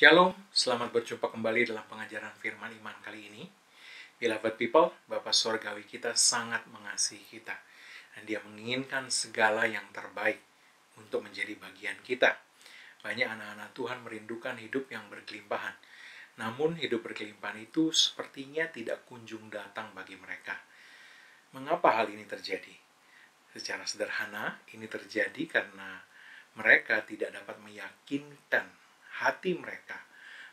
Shalom, selamat berjumpa kembali dalam pengajaran firman iman kali ini. Beloved people, Bapak Surgawi kita sangat mengasihi kita. Dan dia menginginkan segala yang terbaik untuk menjadi bagian kita. Banyak anak-anak Tuhan merindukan hidup yang berkelimpahan. Namun hidup berkelimpahan itu sepertinya tidak kunjung datang bagi mereka. Mengapa hal ini terjadi? Secara sederhana, ini terjadi karena mereka tidak dapat meyakinkan hati mereka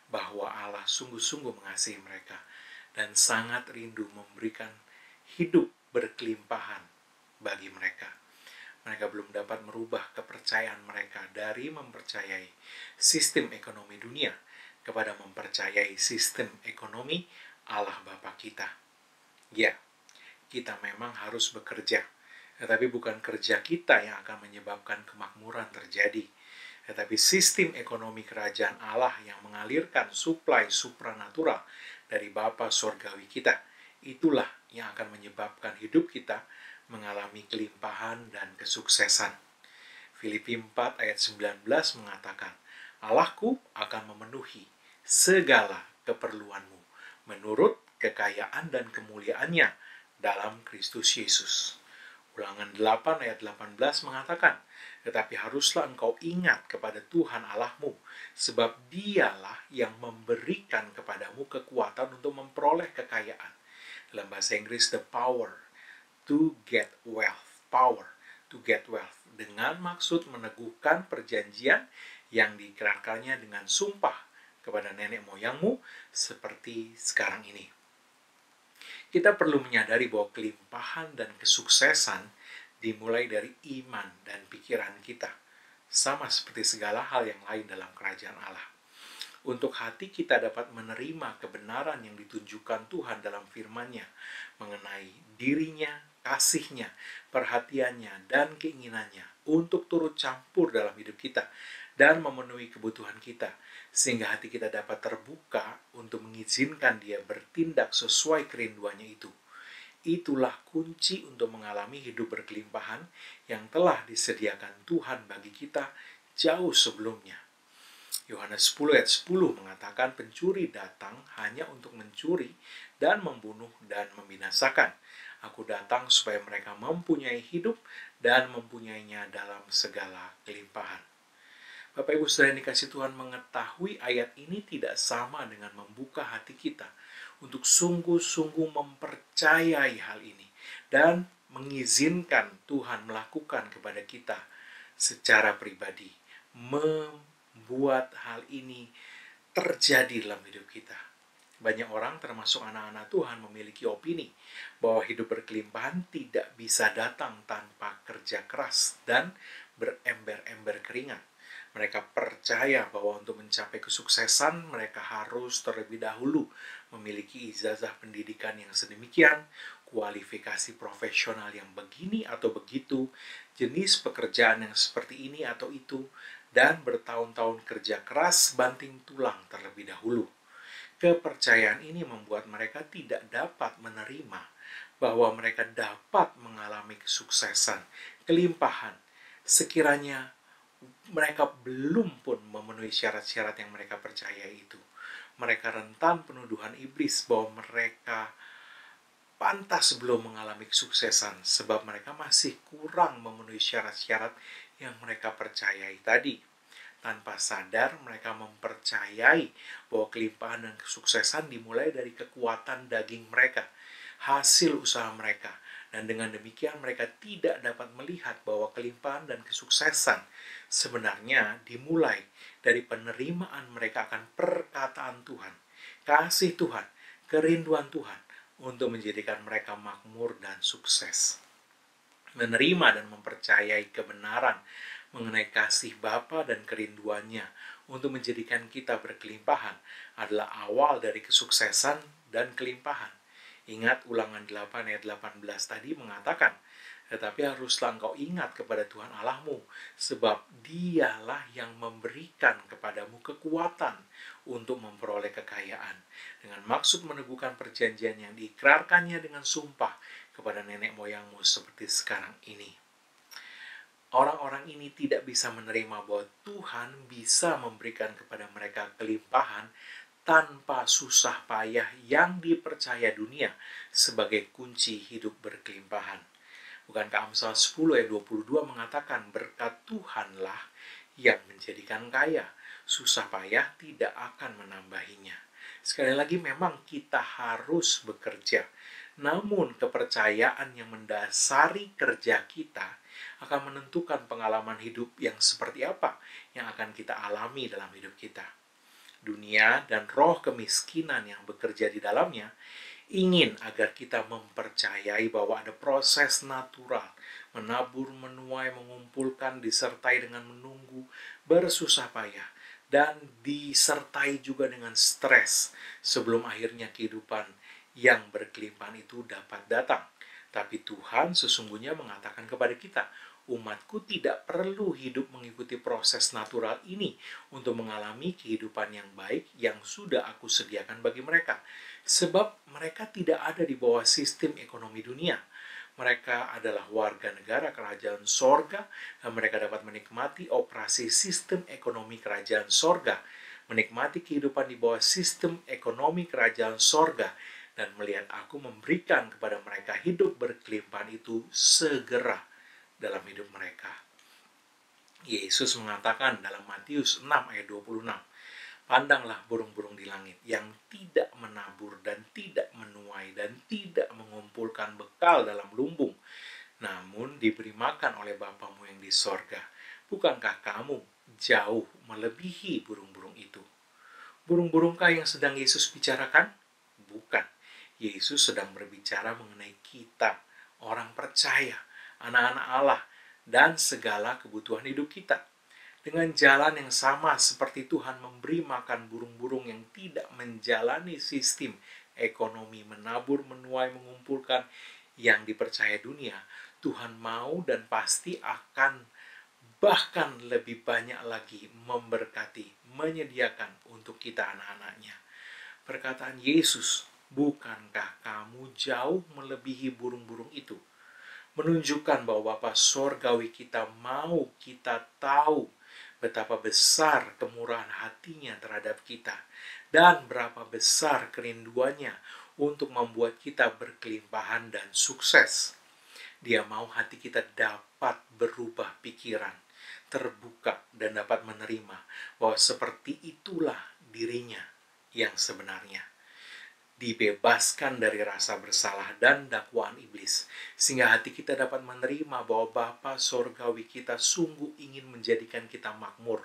bahwa Allah sungguh-sungguh mengasihi mereka dan sangat rindu memberikan hidup berkelimpahan bagi mereka. Mereka belum dapat merubah kepercayaan mereka dari mempercayai sistem ekonomi dunia kepada mempercayai sistem ekonomi Allah Bapa kita. Ya, kita memang harus bekerja, tetapi bukan kerja kita yang akan menyebabkan kemakmuran terjadi, tetapi sistem ekonomi kerajaan Allah yang mengalirkan suplai supranatural dari Bapa Sorgawi kita. Itulah yang akan menyebabkan hidup kita mengalami kelimpahan dan kesuksesan. Filipi 4 ayat 19 mengatakan, Allahku akan memenuhi segala keperluanmu menurut kekayaan dan kemuliaannya dalam Kristus Yesus. Ulangan 8 ayat 18 mengatakan, Tetapi haruslah engkau ingat kepada Tuhan Allahmu, sebab dialah yang memberikan kepadamu kekuatan untuk memperoleh kekayaan. Dalam bahasa Inggris, the power to get wealth. Power to get wealth. Dengan maksud meneguhkan perjanjian yang dikerahkannya dengan sumpah kepada nenek moyangmu seperti sekarang ini kita perlu menyadari bahwa kelimpahan dan kesuksesan dimulai dari iman dan pikiran kita, sama seperti segala hal yang lain dalam kerajaan Allah. Untuk hati kita dapat menerima kebenaran yang ditunjukkan Tuhan dalam firman-Nya mengenai dirinya, kasihnya, perhatiannya, dan keinginannya untuk turut campur dalam hidup kita dan memenuhi kebutuhan kita, sehingga hati kita dapat terbuka untuk mengizinkan dia bertindak sesuai kerinduannya itu itulah kunci untuk mengalami hidup berkelimpahan yang telah disediakan Tuhan bagi kita jauh sebelumnya. Yohanes 10 ayat 10 mengatakan pencuri datang hanya untuk mencuri dan membunuh dan membinasakan. Aku datang supaya mereka mempunyai hidup dan mempunyainya dalam segala kelimpahan. Bapak Ibu saudara dikasih Tuhan mengetahui ayat ini tidak sama dengan membuka hati kita untuk sungguh-sungguh mempercayai hal ini dan mengizinkan Tuhan melakukan kepada kita secara pribadi, membuat hal ini terjadi dalam hidup kita. Banyak orang termasuk anak-anak Tuhan memiliki opini bahwa hidup berkelimpahan tidak bisa datang tanpa kerja keras dan berember-ember keringat mereka percaya bahwa untuk mencapai kesuksesan, mereka harus terlebih dahulu memiliki ijazah pendidikan yang sedemikian, kualifikasi profesional yang begini atau begitu, jenis pekerjaan yang seperti ini atau itu, dan bertahun-tahun kerja keras banting tulang terlebih dahulu. Kepercayaan ini membuat mereka tidak dapat menerima bahwa mereka dapat mengalami kesuksesan, kelimpahan, sekiranya mereka belum pun memenuhi syarat-syarat yang mereka percaya itu. Mereka rentan penuduhan iblis bahwa mereka pantas belum mengalami kesuksesan sebab mereka masih kurang memenuhi syarat-syarat yang mereka percayai tadi. Tanpa sadar mereka mempercayai bahwa kelimpahan dan kesuksesan dimulai dari kekuatan daging mereka, hasil usaha mereka, dan dengan demikian mereka tidak dapat melihat bahwa kelimpahan dan kesuksesan sebenarnya dimulai dari penerimaan mereka akan perkataan Tuhan, kasih Tuhan, kerinduan Tuhan untuk menjadikan mereka makmur dan sukses. Menerima dan mempercayai kebenaran mengenai kasih Bapa dan kerinduannya untuk menjadikan kita berkelimpahan adalah awal dari kesuksesan dan kelimpahan. Ingat ulangan 8 ayat 18 tadi mengatakan, tetapi haruslah engkau ingat kepada Tuhan Allahmu, sebab dialah yang memberikan kepadamu kekuatan untuk memperoleh kekayaan, dengan maksud meneguhkan perjanjian yang diikrarkannya dengan sumpah kepada nenek moyangmu seperti sekarang ini. orang-orang ini tidak bisa menerima bahwa Tuhan bisa memberikan kepada mereka kelimpahan tanpa susah payah yang dipercaya dunia sebagai kunci hidup berkelimpahan. Bukankah Amsal 10 ayat 22 mengatakan berkat Tuhanlah yang menjadikan kaya, susah payah tidak akan menambahinya. Sekali lagi memang kita harus bekerja, namun kepercayaan yang mendasari kerja kita akan menentukan pengalaman hidup yang seperti apa yang akan kita alami dalam hidup kita. Dunia dan roh kemiskinan yang bekerja di dalamnya ingin agar kita mempercayai bahwa ada proses natural menabur, menuai, mengumpulkan, disertai dengan menunggu, bersusah payah, dan disertai juga dengan stres sebelum akhirnya kehidupan yang berkelimpahan itu dapat datang. Tapi Tuhan sesungguhnya mengatakan kepada kita, umatku tidak perlu hidup mengikuti proses natural ini untuk mengalami kehidupan yang baik yang sudah aku sediakan bagi mereka. Sebab mereka tidak ada di bawah sistem ekonomi dunia. Mereka adalah warga negara kerajaan sorga dan mereka dapat menikmati operasi sistem ekonomi kerajaan sorga, menikmati kehidupan di bawah sistem ekonomi kerajaan sorga, dan melihat aku memberikan kepada mereka hidup berkelimpahan itu segera dalam hidup mereka. Yesus mengatakan dalam Matius 6 ayat 26, Pandanglah burung-burung di langit yang tidak menabur dan tidak menuai dan tidak mengumpulkan bekal dalam lumbung, namun diberi makan oleh Bapamu yang di sorga. Bukankah kamu jauh melebihi burung-burung itu? Burung-burungkah yang sedang Yesus bicarakan? Bukan. Yesus sedang berbicara mengenai kita, orang percaya, anak-anak Allah, dan segala kebutuhan hidup kita. Dengan jalan yang sama seperti Tuhan memberi makan burung-burung yang tidak menjalani sistem ekonomi menabur, menuai, mengumpulkan yang dipercaya dunia, Tuhan mau dan pasti akan bahkan lebih banyak lagi memberkati, menyediakan untuk kita anak-anaknya. Perkataan Yesus, bukankah kamu jauh melebihi burung-burung itu? Menunjukkan bahwa Bapa Sorgawi kita mau kita tahu betapa besar kemurahan hatinya terhadap kita dan berapa besar kerinduannya untuk membuat kita berkelimpahan dan sukses. Dia mau hati kita dapat berubah pikiran, terbuka dan dapat menerima bahwa seperti itulah dirinya yang sebenarnya dibebaskan dari rasa bersalah dan dakwaan iblis, sehingga hati kita dapat menerima bahwa Bapa Sorgawi kita sungguh ingin menjadikan kita makmur,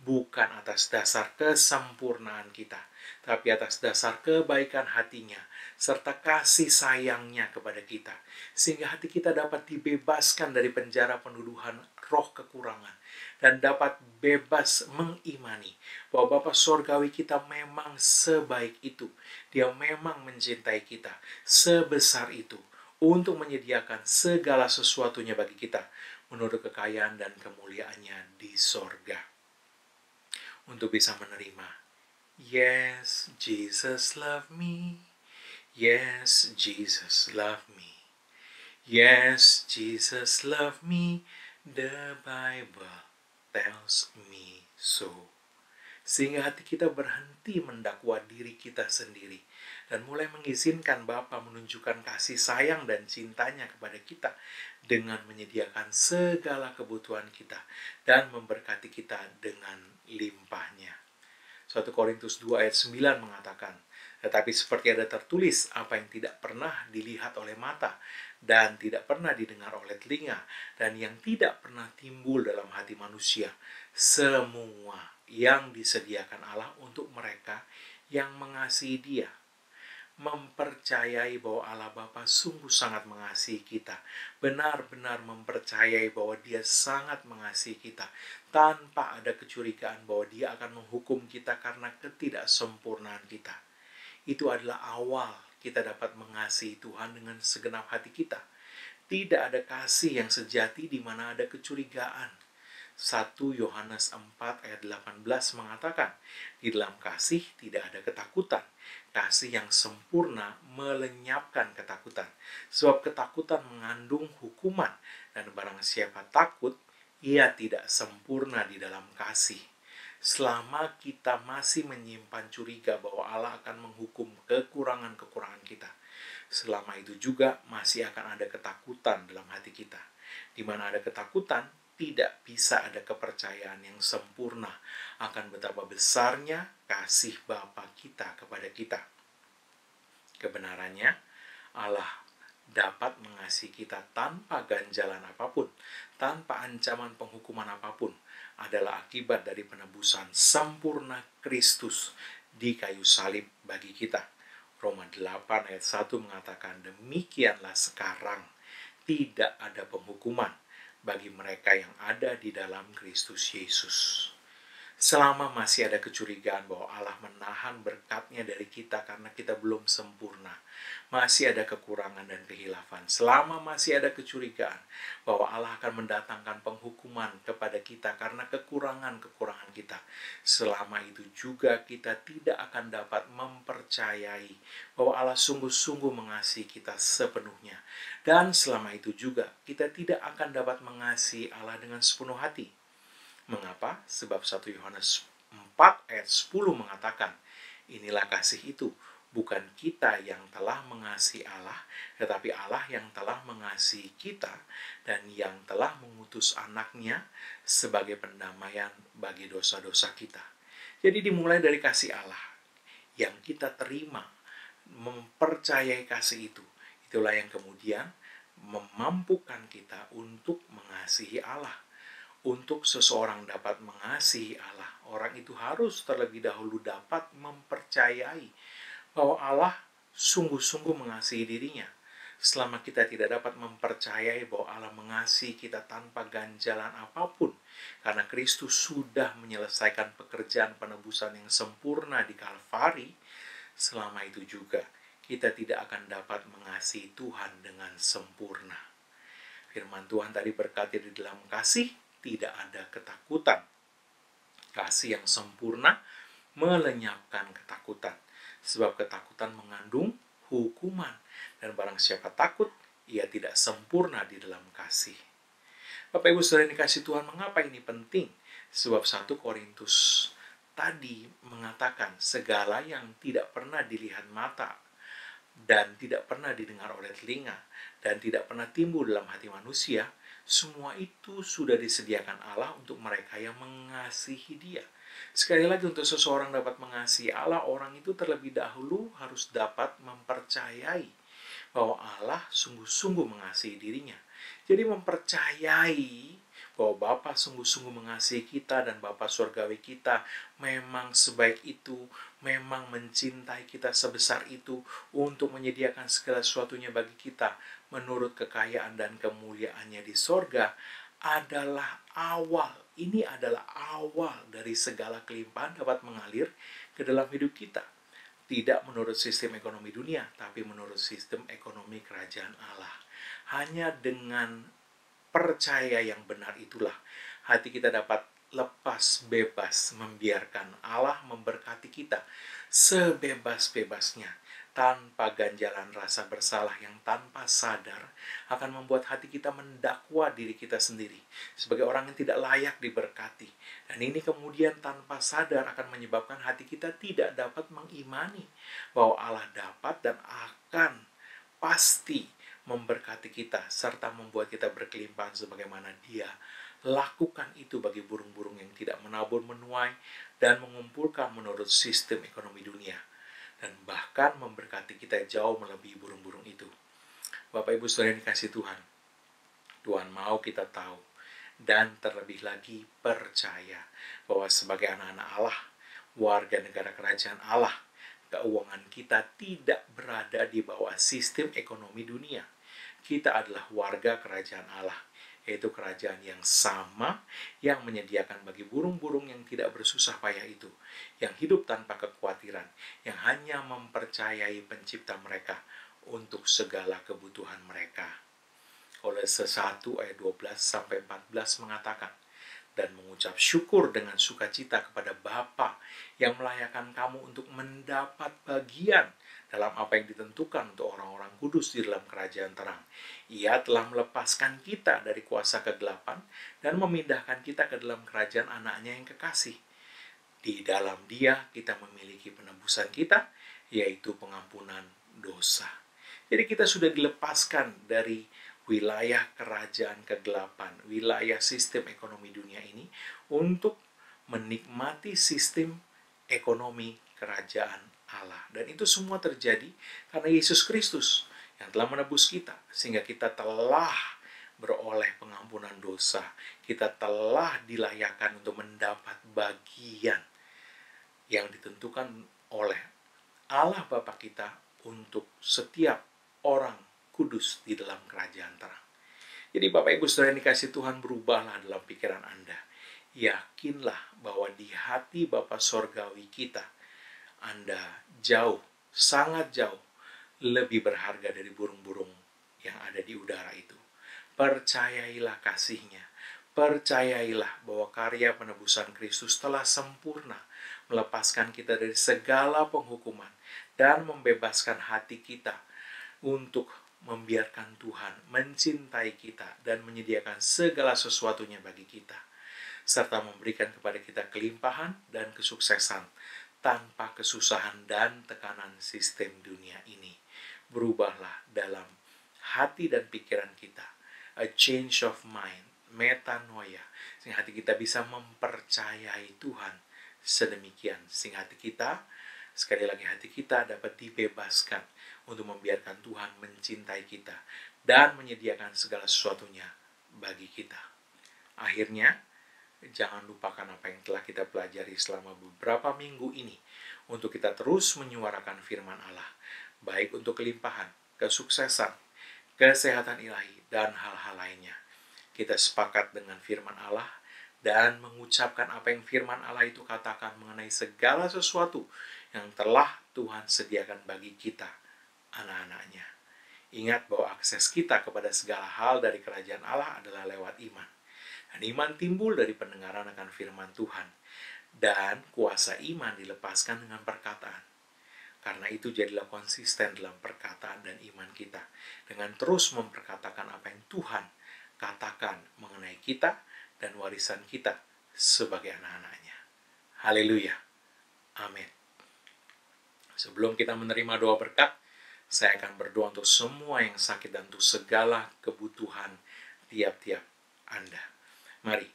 bukan atas dasar kesempurnaan kita, tapi atas dasar kebaikan hatinya, serta kasih sayangnya kepada kita, sehingga hati kita dapat dibebaskan dari penjara penuduhan roh kekurangan, dan dapat bebas mengimani bahwa Bapa Sorgawi kita memang sebaik itu. Dia memang mencintai kita sebesar itu untuk menyediakan segala sesuatunya bagi kita menurut kekayaan dan kemuliaannya di sorga. Untuk bisa menerima, Yes, Jesus love me. Yes, Jesus love me. Yes, Jesus love me. The Bible tells me so. Sehingga hati kita berhenti mendakwa diri kita sendiri dan mulai mengizinkan Bapa menunjukkan kasih sayang dan cintanya kepada kita dengan menyediakan segala kebutuhan kita dan memberkati kita dengan limpahnya. 1 Korintus 2 ayat 9 mengatakan, tetapi seperti ada tertulis apa yang tidak pernah dilihat oleh mata dan tidak pernah didengar oleh telinga dan yang tidak pernah timbul dalam hati manusia semua yang disediakan Allah untuk mereka yang mengasihi Dia mempercayai bahwa Allah Bapa sungguh sangat mengasihi kita benar-benar mempercayai bahwa Dia sangat mengasihi kita tanpa ada kecurigaan bahwa Dia akan menghukum kita karena ketidaksempurnaan kita itu adalah awal kita dapat mengasihi Tuhan dengan segenap hati kita. Tidak ada kasih yang sejati di mana ada kecurigaan. 1 Yohanes 4 ayat 18 mengatakan, di dalam kasih tidak ada ketakutan. Kasih yang sempurna melenyapkan ketakutan. Sebab ketakutan mengandung hukuman. Dan barang siapa takut, ia tidak sempurna di dalam kasih. Selama kita masih menyimpan curiga bahwa Allah akan menghukum kekurangan-kekurangan kita, selama itu juga masih akan ada ketakutan dalam hati kita. Di mana ada ketakutan, tidak bisa ada kepercayaan yang sempurna akan betapa besarnya kasih Bapa kita kepada kita. Kebenarannya, Allah dapat mengasihi kita tanpa ganjalan apa pun, tanpa ancaman penghukuman apa pun, adalah akibat dari penebusan sempurna Kristus di kayu salib bagi kita. Roma 8 ayat 1 mengatakan, demikianlah sekarang tidak ada penghukuman bagi mereka yang ada di dalam Kristus Yesus. Selama masih ada kecurigaan bahwa Allah menahan berkatnya dari kita karena kita belum sempurna, masih ada kekurangan dan kehilafan. Selama masih ada kecurigaan bahwa Allah akan mendatangkan penghukuman kepada kita karena kekurangan-kekurangan kita, selama itu juga kita tidak akan dapat mempercayai bahwa Allah sungguh-sungguh mengasihi kita sepenuhnya. Dan selama itu juga kita tidak akan dapat mengasihi Allah dengan sepenuh hati Mengapa? Sebab 1 Yohanes 4 ayat 10 mengatakan, inilah kasih itu, bukan kita yang telah mengasihi Allah, tetapi Allah yang telah mengasihi kita dan yang telah mengutus anaknya sebagai pendamaian bagi dosa-dosa kita. Jadi dimulai dari kasih Allah yang kita terima, mempercayai kasih itu. Itulah yang kemudian memampukan kita untuk mengasihi Allah untuk seseorang dapat mengasihi Allah, orang itu harus terlebih dahulu dapat mempercayai bahwa Allah sungguh-sungguh mengasihi dirinya. Selama kita tidak dapat mempercayai bahwa Allah mengasihi kita tanpa ganjalan apa pun, karena Kristus sudah menyelesaikan pekerjaan penebusan yang sempurna di Kalvari, selama itu juga kita tidak akan dapat mengasihi Tuhan dengan sempurna. Firman Tuhan tadi berkati di dalam kasih, tidak ada ketakutan. Kasih yang sempurna melenyapkan ketakutan, sebab ketakutan mengandung hukuman, dan barang siapa takut, ia tidak sempurna di dalam kasih. Bapak Ibu Saudara dikasih Tuhan, mengapa ini penting? Sebab satu Korintus tadi mengatakan segala yang tidak pernah dilihat mata dan tidak pernah didengar oleh telinga dan tidak pernah timbul dalam hati manusia semua itu sudah disediakan Allah untuk mereka yang mengasihi Dia. Sekali lagi, untuk seseorang dapat mengasihi Allah, orang itu terlebih dahulu harus dapat mempercayai bahwa Allah sungguh-sungguh mengasihi dirinya. Jadi, mempercayai bahwa Bapa sungguh-sungguh mengasihi kita dan Bapa surgawi kita memang sebaik itu, memang mencintai kita sebesar itu untuk menyediakan segala sesuatunya bagi kita menurut kekayaan dan kemuliaannya di sorga adalah awal. Ini adalah awal dari segala kelimpahan dapat mengalir ke dalam hidup kita. Tidak menurut sistem ekonomi dunia, tapi menurut sistem ekonomi kerajaan Allah. Hanya dengan percaya yang benar itulah hati kita dapat lepas bebas membiarkan Allah memberkati kita sebebas-bebasnya tanpa ganjalan rasa bersalah yang tanpa sadar akan membuat hati kita mendakwa diri kita sendiri sebagai orang yang tidak layak diberkati. Dan ini kemudian tanpa sadar akan menyebabkan hati kita tidak dapat mengimani bahwa Allah dapat dan akan pasti memberkati kita serta membuat kita berkelimpahan sebagaimana Dia lakukan itu bagi burung-burung yang tidak menabur menuai dan mengumpulkan menurut sistem ekonomi dunia dan bahkan memberkati kita jauh melebihi burung-burung itu. Bapak Ibu Saudara dikasih Tuhan, Tuhan mau kita tahu dan terlebih lagi percaya bahwa sebagai anak-anak Allah, warga negara kerajaan Allah, keuangan kita tidak berada di bawah sistem ekonomi dunia. Kita adalah warga kerajaan Allah yaitu kerajaan yang sama yang menyediakan bagi burung-burung yang tidak bersusah payah itu, yang hidup tanpa kekhawatiran, yang hanya mempercayai pencipta mereka untuk segala kebutuhan mereka. Oleh 1 ayat 12 sampai 14 mengatakan, dan mengucap syukur dengan sukacita kepada Bapa yang melayakan kamu untuk mendapat bagian dalam apa yang ditentukan untuk orang-orang kudus di dalam kerajaan terang. Ia telah melepaskan kita dari kuasa kegelapan dan memindahkan kita ke dalam kerajaan anaknya yang kekasih. Di dalam dia kita memiliki penebusan kita, yaitu pengampunan dosa. Jadi kita sudah dilepaskan dari wilayah kerajaan kegelapan, wilayah sistem ekonomi dunia ini untuk menikmati sistem ekonomi kerajaan Allah. Dan itu semua terjadi karena Yesus Kristus yang telah menebus kita. Sehingga kita telah beroleh pengampunan dosa. Kita telah dilayakkan untuk mendapat bagian yang ditentukan oleh Allah Bapa kita untuk setiap orang kudus di dalam kerajaan terang. Jadi Bapak Ibu Saudara yang dikasih Tuhan berubahlah dalam pikiran Anda. Yakinlah bahwa di hati Bapak Sorgawi kita, anda jauh, sangat jauh lebih berharga dari burung-burung yang ada di udara itu. Percayailah kasihnya. Percayailah bahwa karya penebusan Kristus telah sempurna, melepaskan kita dari segala penghukuman dan membebaskan hati kita untuk membiarkan Tuhan mencintai kita dan menyediakan segala sesuatunya bagi kita, serta memberikan kepada kita kelimpahan dan kesuksesan tanpa kesusahan dan tekanan sistem dunia ini. Berubahlah dalam hati dan pikiran kita. A change of mind, metanoia, sehingga hati kita bisa mempercayai Tuhan sedemikian. Sehingga hati kita, sekali lagi hati kita dapat dibebaskan untuk membiarkan Tuhan mencintai kita dan menyediakan segala sesuatunya bagi kita. Akhirnya, jangan lupakan apa yang telah kita pelajari selama beberapa minggu ini untuk kita terus menyuarakan firman Allah, baik untuk kelimpahan, kesuksesan, kesehatan ilahi, dan hal-hal lainnya. Kita sepakat dengan firman Allah dan mengucapkan apa yang firman Allah itu katakan mengenai segala sesuatu yang telah Tuhan sediakan bagi kita, anak-anaknya. Ingat bahwa akses kita kepada segala hal dari kerajaan Allah adalah lewat iman. Dan iman timbul dari pendengaran akan firman Tuhan. Dan kuasa iman dilepaskan dengan perkataan. Karena itu jadilah konsisten dalam perkataan dan iman kita. Dengan terus memperkatakan apa yang Tuhan katakan mengenai kita dan warisan kita sebagai anak-anaknya. Haleluya. Amin. Sebelum kita menerima doa berkat, saya akan berdoa untuk semua yang sakit dan untuk segala kebutuhan tiap-tiap Anda. Mari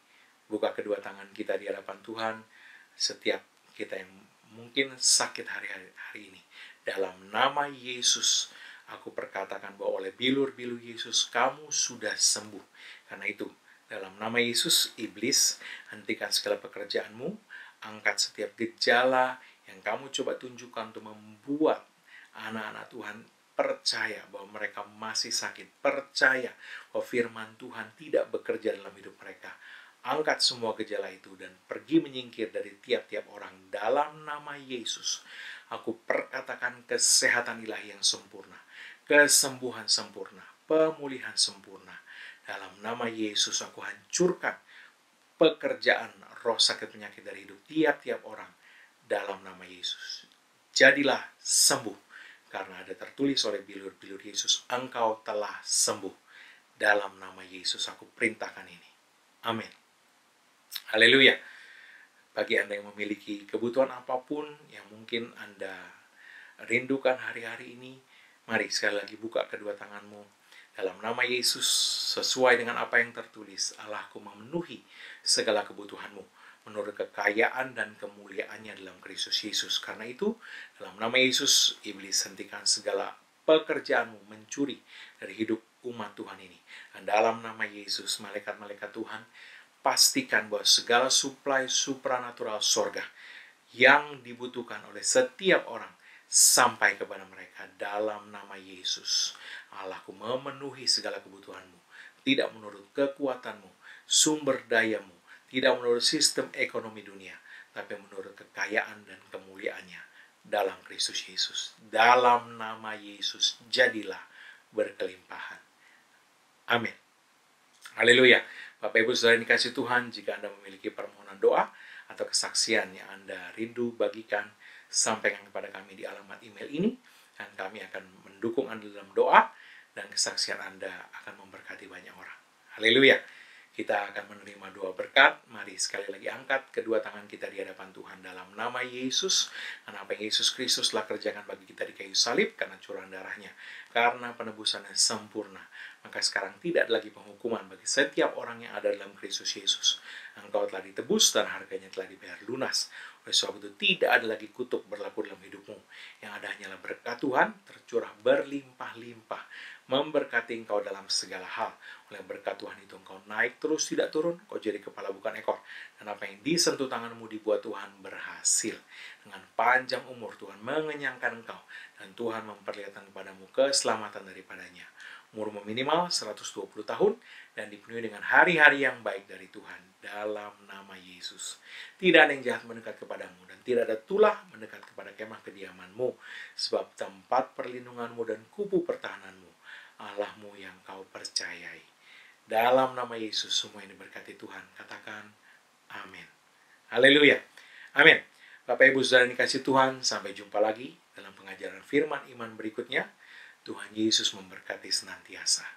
buka kedua tangan kita di hadapan Tuhan setiap kita yang mungkin sakit hari-hari hari ini. Dalam nama Yesus, aku perkatakan bahwa oleh bilur-bilur Yesus kamu sudah sembuh. Karena itu, dalam nama Yesus, iblis, hentikan segala pekerjaanmu, angkat setiap gejala yang kamu coba tunjukkan untuk membuat anak-anak Tuhan percaya bahwa mereka masih sakit, percaya bahwa firman Tuhan tidak bekerja dalam hidup mereka. Angkat semua gejala itu dan pergi menyingkir dari tiap-tiap orang dalam nama Yesus. Aku perkatakan kesehatan ilahi yang sempurna, kesembuhan sempurna, pemulihan sempurna. Dalam nama Yesus aku hancurkan pekerjaan roh sakit penyakit dari hidup tiap-tiap orang dalam nama Yesus. Jadilah sembuh karena ada tertulis oleh bilur-bilur Yesus, engkau telah sembuh. Dalam nama Yesus aku perintahkan ini. Amin. Haleluya. Bagi Anda yang memiliki kebutuhan apa pun yang mungkin Anda rindukan hari-hari ini, mari sekali lagi buka kedua tanganmu. Dalam nama Yesus, sesuai dengan apa yang tertulis, Allahku memenuhi segala kebutuhanmu menurut kekayaan dan kemuliaannya dalam Kristus Yesus. Karena itu, dalam nama Yesus, iblis hentikan segala pekerjaanmu mencuri dari hidup umat Tuhan ini. Dan dalam nama Yesus, malaikat-malaikat Tuhan, pastikan bahwa segala suplai supranatural sorga yang dibutuhkan oleh setiap orang sampai kepada mereka dalam nama Yesus. Allahku memenuhi segala kebutuhanmu, tidak menurut kekuatanmu, sumber dayamu, tidak menurut sistem ekonomi dunia, tapi menurut kekayaan dan kemuliaannya dalam Kristus Yesus. Dalam nama Yesus, jadilah berkelimpahan. Amin. Haleluya. Bapak Ibu Saudara dikasih Tuhan, jika Anda memiliki permohonan doa atau kesaksian yang Anda rindu bagikan, sampaikan kepada kami di alamat email ini. Dan kami akan mendukung Anda dalam doa dan kesaksian Anda akan memberkati banyak orang. Haleluya. Kita akan menerima doa berkat. Mari sekali lagi angkat kedua tangan kita di hadapan Tuhan dalam nama Yesus. Karena apa yang Yesus Kristus telah kerjakan bagi kita di kayu salib karena curahan darahnya. Karena penebusannya sempurna. Maka sekarang tidak lagi penghukuman bagi setiap orang yang ada dalam Kristus Yesus. Engkau telah ditebus dan harganya telah dibayar lunas. Oleh sebab itu tidak ada lagi kutuk berlaku dalam hidupmu. Yang ada hanyalah berkat Tuhan tercurah berlimpah-limpah memberkati engkau dalam segala hal. Oleh berkat Tuhan itu engkau naik terus tidak turun, kau jadi kepala bukan ekor. Dan apa yang disentuh tanganmu dibuat Tuhan berhasil. Dengan panjang umur Tuhan mengenyangkan engkau. Dan Tuhan memperlihatkan kepadamu keselamatan daripadanya. Umurmu minimal 120 tahun dan dipenuhi dengan hari-hari yang baik dari Tuhan dalam nama Yesus. Tidak ada yang jahat mendekat kepadamu dan tidak ada tulah mendekat kepada kemah kediamanmu sebab tempat perlindunganmu dan kubu pertahananmu Allahmu yang kau percayai. Dalam nama Yesus semua ini berkati Tuhan. Katakan amin. Haleluya. Amin. Bapak Ibu Saudara dikasih Tuhan, sampai jumpa lagi dalam pengajaran firman iman berikutnya. Tuhan Yesus memberkati senantiasa.